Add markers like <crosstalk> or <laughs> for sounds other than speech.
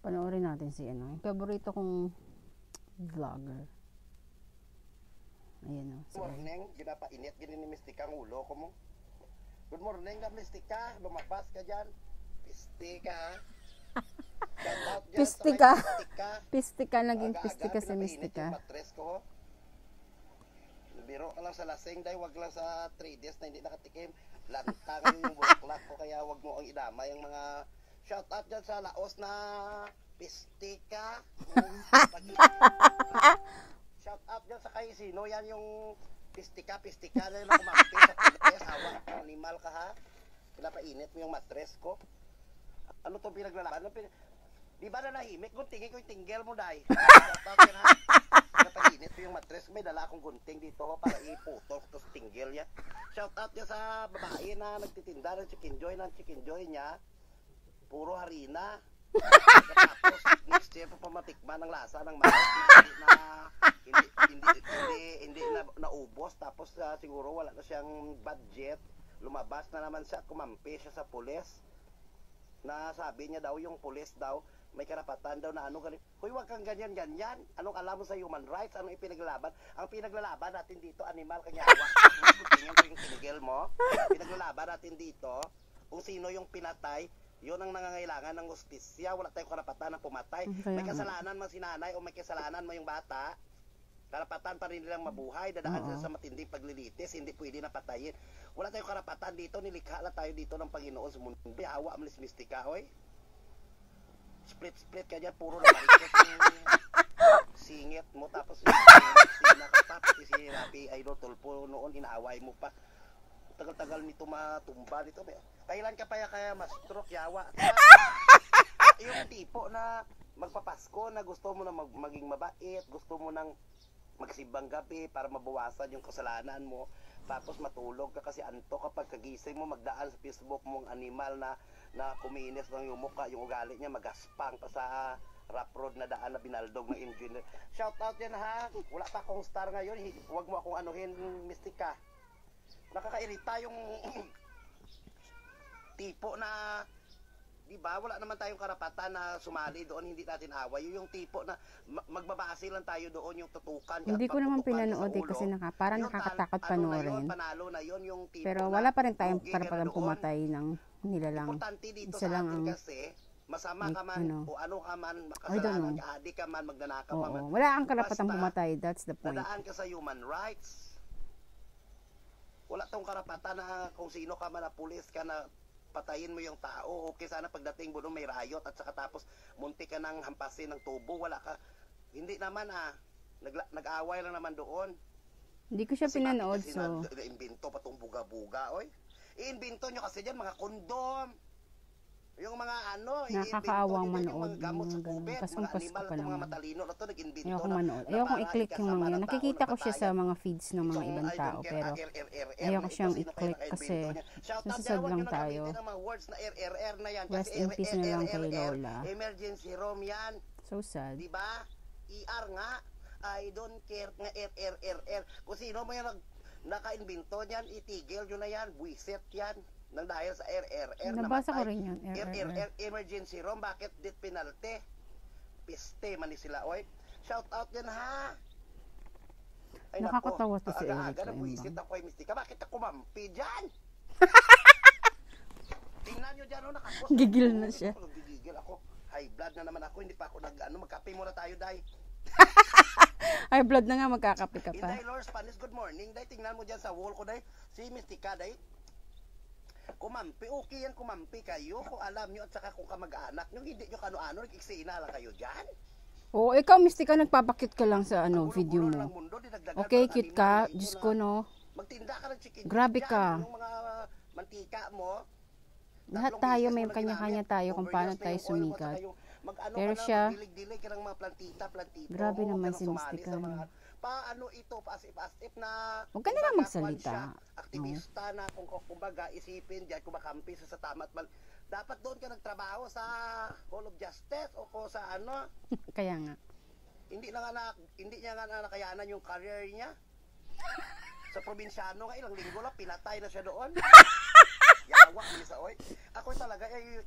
Panoorin natin si ano. Yung paborito kong vlogger. Ayan o. Si morning, ginapainit, gini ni Mistika ang ulo ko mo. Good morning ka, Mistika. Lumabas ka dyan. <laughs> Pistika, Pistika. Pistika. Naging pistika si ho. Biro ka lang sa lasing, dahil wag lang sa 3 days na hindi nakatikim. Lantangan <laughs> yung bulaklak ko, kaya wag mo ang idama yung mga shout out dyan sa laos na pistika. <laughs> shout out dyan sa kay sino, yan yung pistika, pistika na yung kumampi sa pilis, hawa, animal ka ha. Pinapainit mo yung matres ko. Ano to pinaglalaban? Ano pin... Di ba na nahimik? Guntingin ko yung tinggel mo, day. Shout out yan ha. Pinapainit mo yung matres. May dala akong gunting dito para iputol ko sa tinggel yan. Shout out yan sa babae na nagtitinda ng chicken joy ng chicken joy niya. Puro harina. <laughs> Tapos next year pa pamatikman ng lasa ng manok na hindi na hindi hindi hindi, na naubos tapos ah, siguro wala na siyang budget lumabas na naman siya kumampi siya sa pulis na sabi niya daw yung pulis daw may karapatan daw na ano ganito. Hoy, wag kang ganyan ganyan. Anong alam mo sa human rights? Anong ipinaglalaban? Ang pinaglalaban natin dito, animal kanya. Tingnan ko yung tinigil mo. Pinaglalaban natin dito, kung sino yung pinatay, yun ang nangangailangan ng justisya. Wala tayong karapatan na pumatay. Kaya May kasalanan man si nanay o may kasalanan mo yung bata, karapatan pa rin nilang mabuhay, dadaan sila sa matinding paglilitis, hindi pwede na patayin. Wala tayong karapatan dito, nilikha lang tayo dito ng Panginoon sa mundo. Hawa, malis mistika, hoy. Split-split ka dyan, puro na <laughs> singit mo, tapos sina ka pa, pati si Rapi Idol Tulpo noon, inaaway mo pa. Tagal-tagal nito matumba dito. Kailan ka pa ya kaya ma-stroke, yawa? <laughs> yung tipo na magpapasko na gusto mo na mag- maging mabait, gusto mo nang magsibang gabi para mabawasan yung kasalanan mo. Tapos matulog ka kasi anto kapag kagising mo magdaan sa Facebook mong animal na na kuminis lang yung mukha, yung ugali niya magaspang pa sa rough road na daan na binaldog ng engineer. Shout out yan ha. Wala pa akong star ngayon. Hi- Huwag mo akong anuhin, mistika. Nakakairita yung <clears throat> tipo na di ba wala naman tayong karapatan na sumali doon hindi natin away yung tipo na ma- magbabase lang tayo doon yung tutukan Hindi ko naman pinanood eh kasi naka, parang Yun, nakakatakot tal- ano na yun, panoorin. panalo na yun yung tipo Pero wala pa rin tayong karapatan doon. pumatay ng nilalang. Importante dito Isa sa lang atin ang- kasi masama ka man ano. o ano ka man makasalanan ka adik ka man magnanakaw ka man Oo. Wala ang karapatang pumatay. That's the point. dadaan ka sa human rights wala tong karapatan na kung sino ka man na pulis ka na patayin mo yung tao. Okay sana pagdating mo may riot at saka tapos munti ka nang hampasin ng tubo. Wala ka. Hindi naman ah. Nagla- nag-away lang naman doon. Hindi ko siya Kasi pinanood bakit kasi so. na- na-imbento pa tong buga-buga oy. Iimbento nyo kasi dyan mga kondom yung mga ano Nakakaawang yung manood mga gamot ng sa mga ganun. Pasko animal pa naman. matalino na to nag-imbento ayoko na, manood. para i-click yung mga yun. Nakikita ko siya sa mga feeds ng mga ibang tao pero ayoko siyang i-click kasi nasasad lang tayo. Rest in peace na lang kay Lola. Emergency room yan. so sad. Di ba? ER nga. I don't care nga RRRR. Kung sino mo yan nag naka-invento niyan, itigil nyo na yan. Buisit yan. Nang dahil sa RRR. Nabasa ko namatay. rin yun. RRR. Emergency room. Bakit death penalty? Piste man ni sila. Oy, shout out yan ha. Ay. Nakakatawa to si Aga-aga Eric na buisit Raymond. ako ay mistika. Bakit ako mampi dyan? <laughs> Tingnan nyo dyan, oh. Gigil na siya. Gigigil ako. High blood na naman ako. Hindi pa ako nag, ano, magkape muna tayo, Day. <laughs> Ay, blood na nga magkakape ka pa. Inday Lord Spanish, good morning. Day, tingnan mo dyan sa wall ko, Day. Si Mistika, Day. Kumampi, okay yan, kumampi kayo. Kung alam nyo at saka kung kamag-anak nyo, hindi nyo kano-ano, nag-iksina lang kayo dyan. Oo, ikaw, Mystica, nagpapakit ka lang sa ano, video mo. mundo, Okay, cute ka. Diyos ko, no. Magtinda ka ng chicken Grabe ka. Yung mga mantika mo. Lahat tayo, may kanya-kanya tayo kung paano tayo sumikat. Pero ka siya- ka. Grabe naman ka si nang sumali Paano ito, pasip-asip na... Huwag ka na lang kumbaga, magsalita. siya, Aktivista na kung kung- kumbaga isipin diyan kumakampi sa, sa tama at mal- dapat doon ka nagtrabaho sa Hall of Justice o ko sa ano? <laughs> Kaya nga. hindi na nga na, hindi niya nga na nakayanan yung career niya. Sa probinsyano nga ilang linggo lang pinatay na siya doon. Yawa ni sa oy. Ako talaga eh